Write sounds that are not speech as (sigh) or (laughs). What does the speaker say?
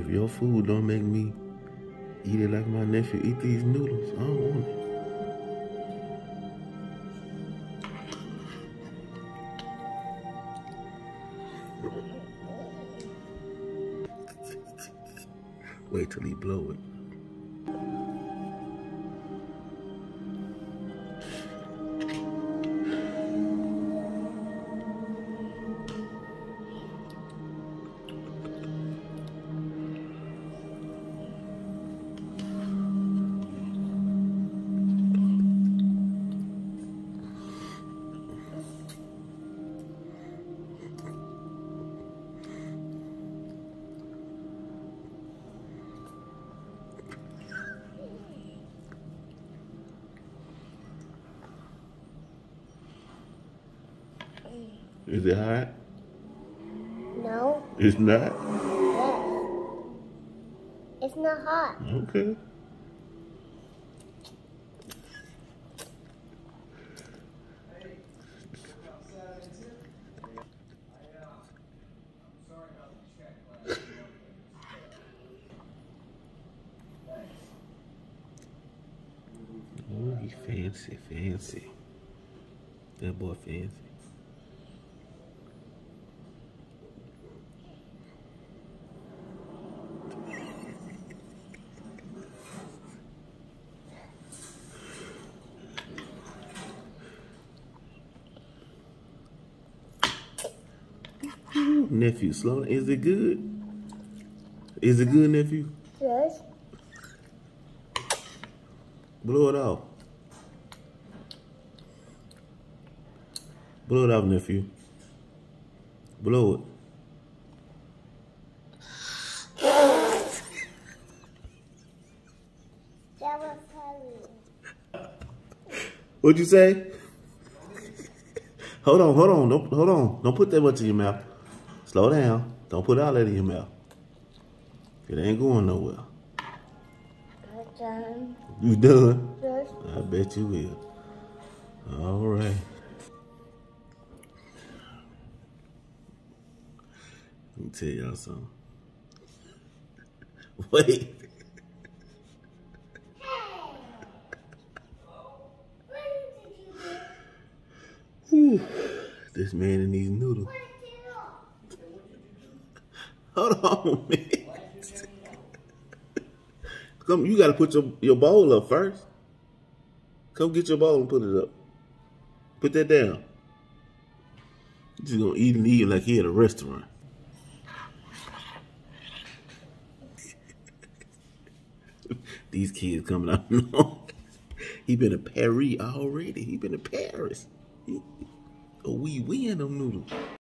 If your food don't make me eat it like my nephew eat these noodles, I don't want it. Wait till he blow it. Is it hot? No. It's not? Yes. It's not hot. Okay. Oh, he fancy, fancy. That boy fancy. Nephew, slow. Is it good? Is it good, nephew? Yes. Blow it off. Blow it off, nephew. Blow it. What'd you say? hold on, hold on, don't hold on. Don't put that much in your mouth. Slow down. Don't put all that in your mouth. It ain't going nowhere. Good done. You done? Yes. I bet you will. All right. Let me tell y'all something. (laughs) Wait. Whew. This man in these noodles. Hold on, man. Come, you gotta put your, your bowl up first. Come get your bowl and put it up. Put that down. Just gonna eat and eat like he at a restaurant. (laughs) These kids coming out. (laughs) He been to Paris already. He been to Paris. He, oh, we we in them noodles.